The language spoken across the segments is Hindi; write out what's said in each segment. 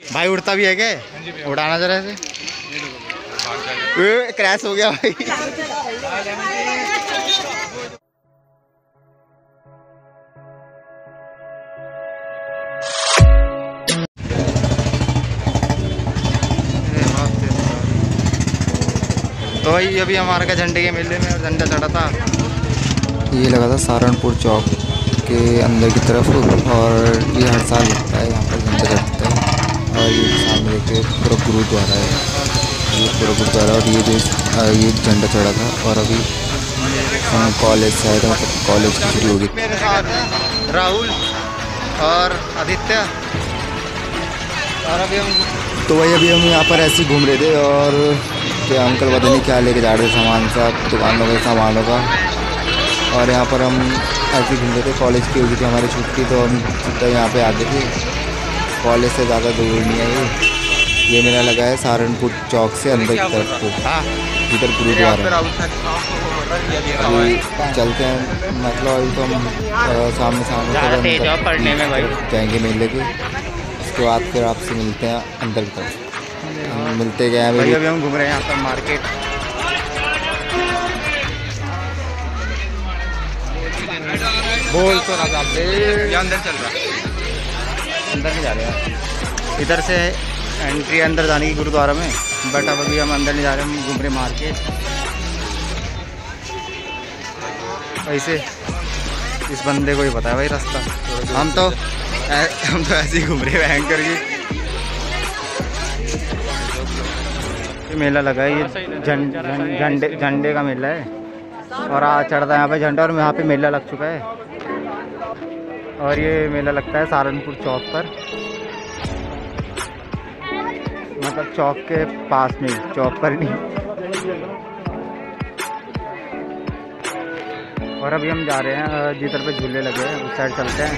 भाई उड़ता भी है क्या उड़ाना जरा से क्रैश हो गया भाई। तो भाई अभी हमारे का झंडे के मेले में और झंडा चढ़ा था। ये लगा था सहारनपुर चौक के अंदर की तरफ़ और ये हर साल सामने देखिए पूरा गुरुद्वारा है। ये पूरा गुरुद्वारा और ये जो ये झंडा चढ़ा था और अभी हम कॉलेज से आए थे मतलब कॉलेज की शुरू होगी। मेरे साथ राहुल और आदित्य। और अभी हम तो वही अभी हम यहाँ पर ऐसे ही घूम रहे थे और क्या अंकल पता नहीं क्या लेके जा रहे थे सामान सब दुकानों के सामानों का। और यहाँ पर हम ऐसे ही घूम रहे थे कॉलेज की होगी थी हमारी छुट्टी तो हम सीधा यहाँ पे आते थे। कॉलेज से ज़्यादा दूर नहीं है ये। ये मेरा लगा है सहारनपुर चौक से अंदर की तरफ़ को। हाँ। इधर गुरुद्वारा है। चलते हैं मतलब अभी तो हम सामने सामने हो में भाई। जाएँगे मेले के। उसके बाद फिर आपसे मिलते हैं अंदर की तरफ़। मिलते गए हैं अभी। अभी हम घूम रहे हैं यहाँ पर मार्केट। बोल तो राजा ये अंदर चल रहा अंदर नहीं जा रहे हैं। इधर से एंट्री अंदर जाने की गुरुद्वारा में बट अब अभी हम अंदर नहीं जा रहे, हम घूम रहे मार्केट। ऐसे, इस बंदे को ही पता है भाई रास्ता। हम तो हम तो ऐसे ही घूम रहे हैं एंकर की मेला लगा है, ये झंडे झंडे का मेला है। और आ चढ़ता है यहाँ पे झंडा, और यहाँ पे मेला लग चुका है। और ये मेला लगता है सहारनपुर चौक पर। मतलब चौक के पास में, चौक पर नहीं। और अभी हम जा रहे हैं जिधर पे झूले लगे हैं, उस साइड चलते हैं।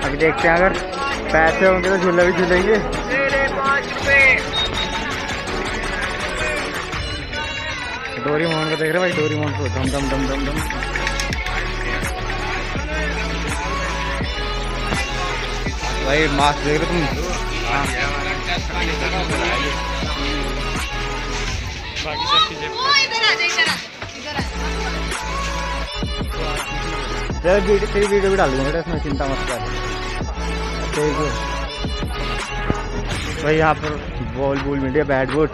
अभी देखते हैं अगर पैसे होंगे तो झूले भी झूलेंगे। डोरी मोहन को देख रहे हो भाई डोरी मोहन को। धम धम धम धम धम भाई, मास्क देख रहे हो तुम? तेरी वीडियो भी डाल दूँगा बेटा इसमें चिंता मत कर भाई यहाँ पर बॉल बूल मिल रही है बैट बूट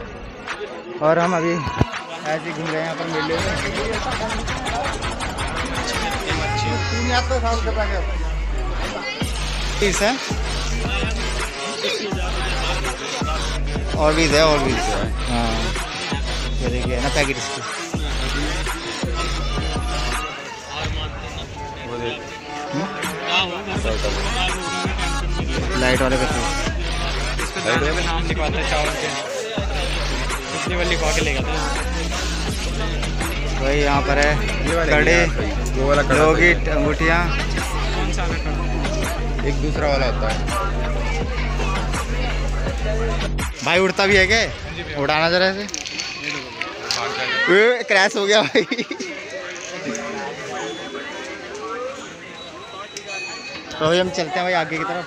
और हम अभी ऐसे घूम रहे हैं यहाँ पर मेले तीस है और भी है और भी है। हाँ। ये देखिए ना पैकेट इसकी। लाइट वाले पैसे नाम लिखवाते चावल के लिखवा के लेगा भाई यहाँ पर है। कड़े वो वाला अंगूठियाँ कौन सा एक दूसरा वाला होता है। भाई उड़ता भी है क्या? उड़ाना जरा से क्रैश हो गया भाई। तो हम चलते हैं भाई आगे की तरफ़।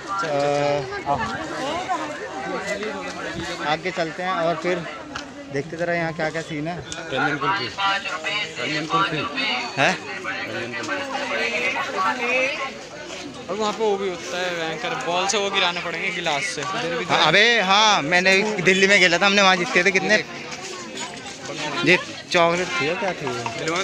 आगे चलते हैं और फिर देखते जरा यहाँ क्या क्या सीन है। रंजन कुल्फी रंजन कुल्फी है? और वहाँ पे वो भी होता है वैंकर बॉल से वो गिराने पड़ेंगे गिलास से। हाँ, अबे हाँ मैंने दिल्ली में खेला था हमने वहाँ जीते थे कितने? जी चॉकलेट थी क्या थी? वो?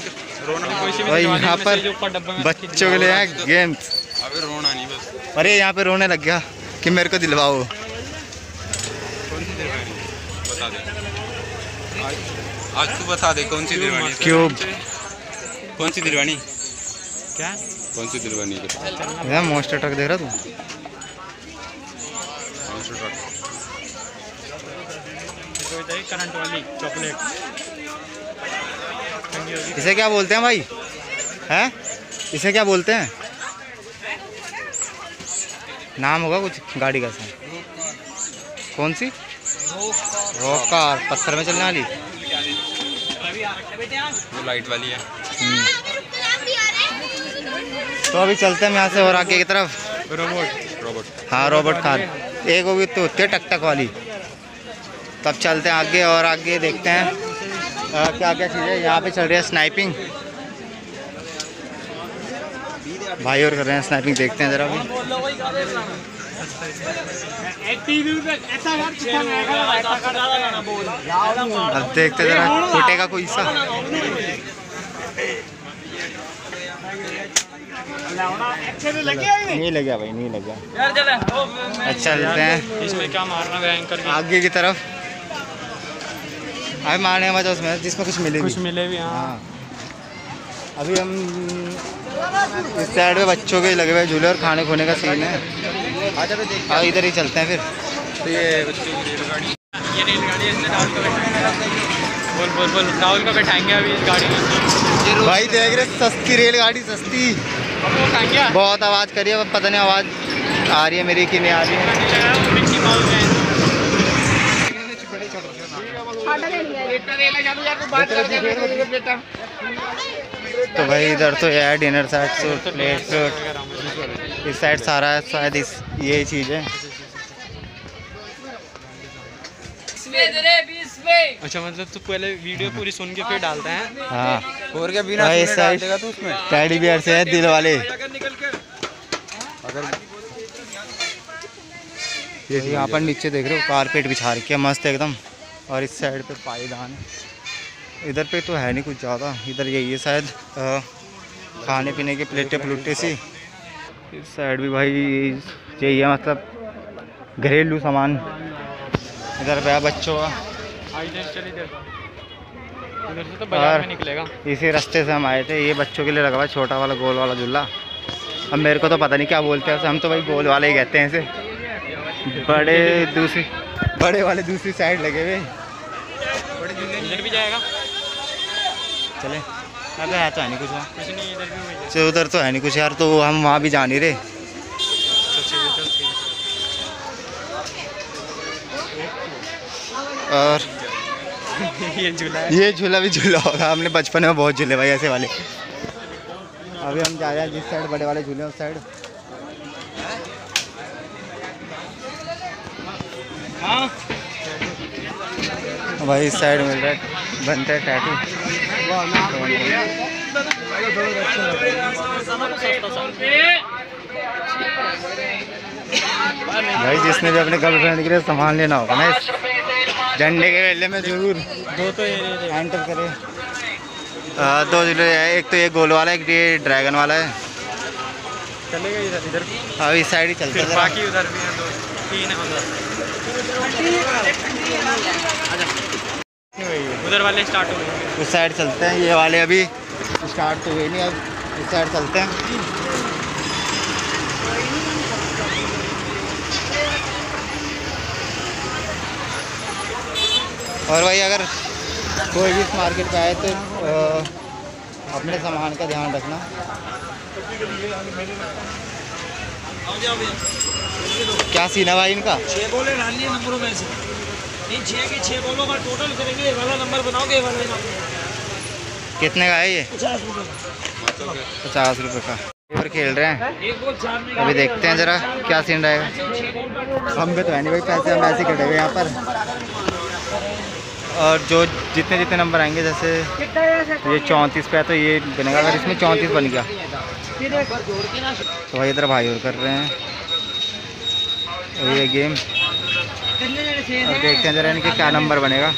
रोना कोई सी भी भाई यहाँ पर से जो ऊपर डब्बे में बच्चों के लिए है गेम्स। अबे रोना नहीं बस। अरे यहाँ पे रोने लग गया कि मेरे को दिलवाओ। कौन सी दिलवानी बता दे। आज आज तू बता दे कौन सी दिलवानी क्यूब। कौन सी दिलवानी क्या? कौन सी दिलवानी है मोस्टर ट्रक देख रहा तू? कौन सी ट्रक करंट वाली चॉकलेट इसे क्या बोलते हैं भाई? हैं? इसे क्या बोलते हैं? नाम होगा कुछ गाड़ी का सर कौन सी? रॉकार पत्थर में चलने वाली। वो लाइट वाली है। तो अभी चलते हैं यहाँ से और आगे की तरफ़। रोबोट। रोबोट हाँ रोबोट कार एक होगी तो होती है टक टक वाली। तब चलते हैं आगे और आगे देखते हैं आ, क्या क्या चीज़ें यहाँ पे चल रही है स्नाइपिंग भाई और कर रहे हैं स्नाइपिंग देखते हैं ज़रा भी। अब देखते ज़रा फुटेगा कोई सा। नहीं लग भाई नहीं लग। अच्छा चलते हैं। इसमें क्या मारना है एंकर आगे की तरफ़। अभी मारने का मज़ा उसमें जिसमें कुछ मिले कुछ मिले भी हाँ। हाँ। अभी हम इस साइड में बच्चों के लगे हुए झूले और खाने खोने का सीन है। हाँ इधर ही चलते हैं फिर। तो ये बच्चों की रेलगाड़ी। ये रेलगाड़ी राहुल को बैठाएँगे बोल बोल बोल। राहुल को बैठाएँगे अभी इस गाड़ी में। भाई देख रहे सस्ती रेलगाड़ी सस्ती। बहुत आवाज़ करी है पता नहीं आवाज़ आ रही है मेरी कि नहीं आ रही है। तो भाई इधर तो है डिनर सेट प्लेट इस साइड सारा शायद इस यही चीज़। है अच्छा मतलब तू पहले वीडियो पूरी सुन के फिर डालते हैं? हाँ। और क्या बिना सुने डाल देगा तू उसमें? टेडी बियर से है दिल वाले। अगर ये यहाँ पर नीचे देख रहे हो कारपेट बिछा रखी है मस्त एकदम। और इस साइड पे पायदान इधर पे तो है नहीं कुछ ज़्यादा। इधर यही है शायद खाने पीने की प्लेटें प्लूटे सी। इस साइड भी भाई यही है मतलब घरेलू सामान। इधर पे बच्चों का। तो बाज़ार इसी रास्ते से हम आए थे ये बच्चों के लिए लगा हुआ छोटा वाला गोल वाला झूला। अब मेरे को तो पता नहीं क्या बोलते हैं हम तो भाई गोल वाले ही कहते हैं इसे। बड़े दूसरी बड़े वाले दूसरी साइड लगे हुए। इधर भी जाएगा। चले। है तो है नहीं कुछ कुछ नहीं इधर भी चलो उधर तो है नहीं कुछ यार तो हम वहाँ भी जा नहीं रहे। और ये झूला ये झूला भी झूला होगा। हमने बचपन में बहुत झूले भाई, ऐसे वाले। अभी हम जा रहे हैं जिस साइड, बड़े वाले झूले उस साइड। भाई इस साइड मिल रहा है, बनता टैटू भाई, जिसने भी अपने गर्लफ्रेंड के लिए सामान लेना होगा ना झंडे के मेले में ज़रूर। दो तो ये एंटर करें। आ, दो झूले है। एक तो ये गोल वाला है एक ये ड्रैगन वाला है। चलेगा इधर इधर। अब इस साइड ही चलते हैं। बाकी उधर भी है दो। तीन है उधर। उधर वाले स्टार्ट हो गए। उस साइड चलते हैं। ये वाले अभी स्टार्ट तो हुए नहीं अब। इस साइड चलते हैं। और भाई अगर कोई भी इस मार्केट पे आए तो अपने सामान का ध्यान रखना। क्या सीन है भाई इनका? छः बोले डाल लिए नंबरों में से। इन छः के छः बोलों का टोटल करेंगे ये वाला नंबर बनाओगे वाला नंबर कितने का है ये? पचास रुपये का। और खेल रहे हैं। अभी देखते हैं जरा क्या सीन रहेगा। हम पे तो है नहीं भाई पैसे हम ऐसे कटे हुए यहाँ पर। और जो जितने जितने नंबर आएँगे, जैसे ये चौंतीस पे है तो ये बनेगा, अगर इसमें चौंतीस बन गया। तो भाई इधर भाई और कर रहे हैं। और ये गेम। और देखते हैं जरा इनके क्या नंबर बनेगा।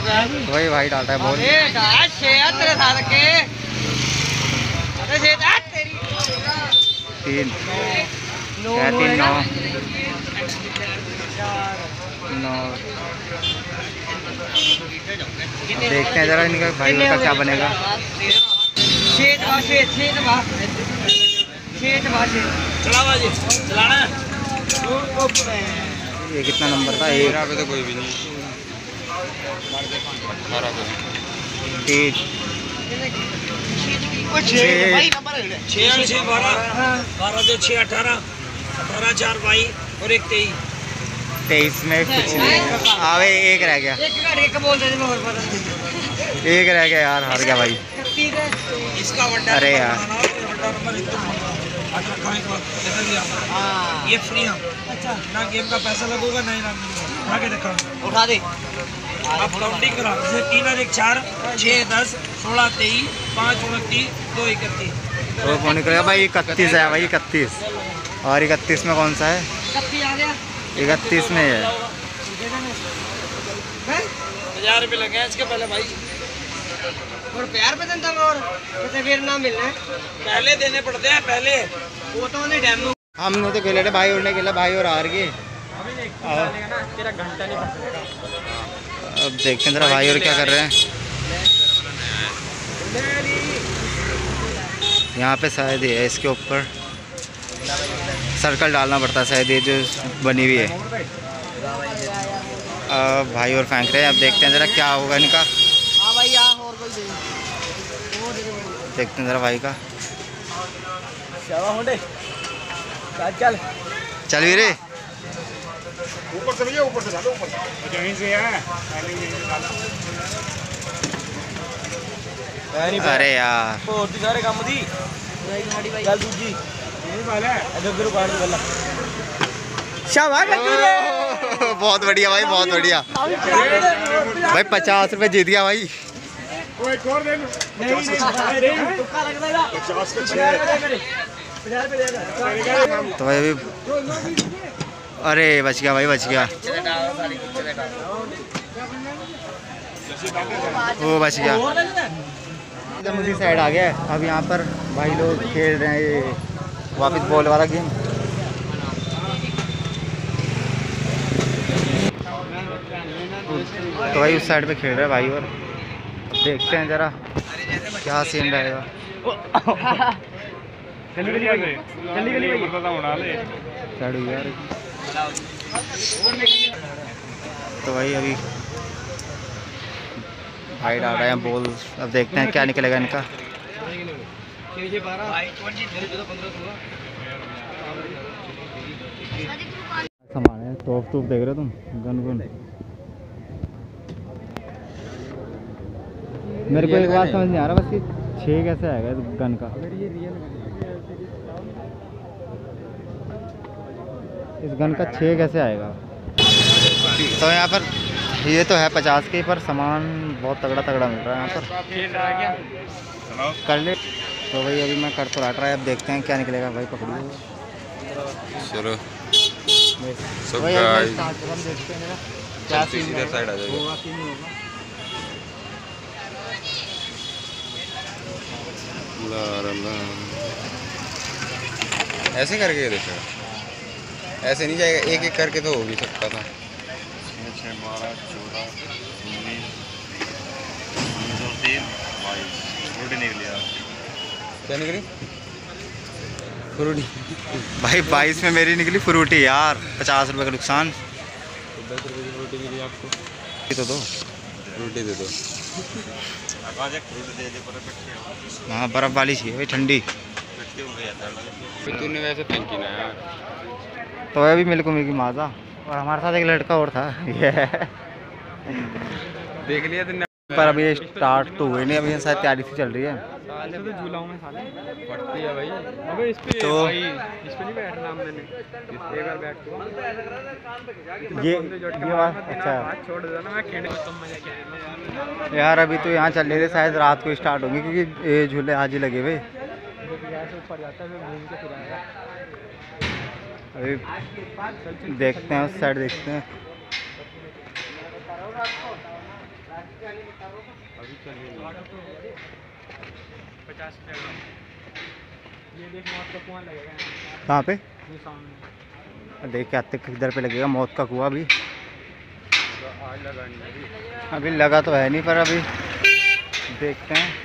वही भाई डालता है बॉल। तीन। क्या तीन नौ नौ? देखते हैं जरा इनका भाई का क्या बनेगा। चला चलाना ये कितना नंबर था? एक। तो कोई भी नहीं अठारह को तीन छः छः और बारह बारह दो छः अठारह। अठारह चार बाई और एक तेईस। तेईस में कुछ नहीं। आवे एक रह गया। एक गाड़ी का बोल दे और पता नहीं। एक रह गया यार हार गया भाई। इसका वड्डा अरे यार। ये वड्डा नंबर एकदम आज रखा है एक बार देखा दिया ये फ्री हम अच्छा। ना गेम का पैसा लगेगा ना इनाम मिलेगा। उठा देखा उठा दे। आप काउंटिंग करा। जैसे तीन और एक चार छः दस सोलह तेईस पाँच उनतीस दो इकतीस। वो फ़ोन निकलेगा भाई इकतीस है भाई इकतीस। और इकतीस में कौन सा है? इकतीस आ गया। इकतीस में है। हज़ार रुपये लगे इसके पहले भाई। और प्यार पे देता और फिर ना मिलना पहले देने पड़ते हैं पहले। वो तो नहीं डैम हमने तो खेले थे भाई और ने खेला भाई और हार गए। तेरा घंटा नहीं पड़ सकता। अब देखते हैं जरा भाई और क्या कर रहे हैं। यहाँ पे शायद है इसके ऊपर। सर्कल डालना पड़ता है शायद ये जो बनी हुई है। अब भाई और फेंक रहे हैं अब देखते हैं ज़रा क्या होगा इनका। देखते हैं ज़रा भाई का। शाबा होंडे चल ऊपर से भैया ऊपर से डालो ऊपर ज़मीन से है। अरे यार। तो भी सारे काम थी चल दूजी। बहुत बढ़िया भाई बहुत बढ़िया। भाई पचास रुपए जीत गया भाई। तो भाई अभी अरे बच गया भाई बच गया। वो बच गया। एकदम उसी साइड आ गया अब यहाँ पर भाई लोग खेल रहे हैं ये वापस बॉल वाला गेम तो भाई उस साइड पे खेल रहे हैं भाई और देखते हैं ज़रा क्या सीन रहेगा। हो गया। तो भाई अभी भाई डाल रहे हैं बॉल अब देखते हैं क्या निकलेगा इनका। सामान है। देख रहे हो तुम? गन गुन। मेरे को एक बात समझ नहीं आ रहा बस ये छः कैसे आएगा गन का? इस गन का छः कैसे आएगा? तो यहाँ पर ये तो है पचास के पर सामान बहुत तगड़ा तगड़ा मिल रहा है यहाँ पर। है कर ले। तो भाई अभी मैं कर तो रहा ट्राई अब देखते हैं क्या निकलेगा। भाई पकड़िए। चलो। हूँ, देखते हैं क्या सीन आ ला ला। ऐसे करके देखा ऐसे नहीं जाएगा एक एक करके तो हो भी सकता था। क्या निकली? फ्रूटी। भाई बाईस में मेरी निकली फ्रूटी यार पचास रुपए का नुकसान। दस रुपये की रोटी मिली आपको। तो दो। रोटी दे दो। हाँ बर्फ़ वाली चाहिए भाई ठंडी। तूने वैसे फेंकी ना यार। तो अभी मिल्क मिल्की माजा। और हमारे साथ एक लड़का और था। ये देख लिया तुमने पर अभी स्टार्ट तो हुए नहीं अभी शायद तैयारी से चल रही है। तो झूला मैं साले। पड़ती भाई। अबे इस पे तो- भाई इस पे नहीं बैठना हम मैंने। एक बार बैठ के। ये ये बात अच्छा। हाथ छोड़ देना ना मैं खेलने में तुम मज़ा क्या यार अभी तो यहाँ चल रहे थे शायद रात को स्टार्ट होंगे क्योंकि ये झूले आज ही लगे हुए यहाँ से ऊपर जाता है फिर घूम के फिर आएगा अभी देखते हैं, उस साइड देखते हैं। कहाँ पे? देख के आते किधर पे लगेगा? मौत का कुआ अभी। अभी लगा तो है नहीं पर अभी। देखते हैं।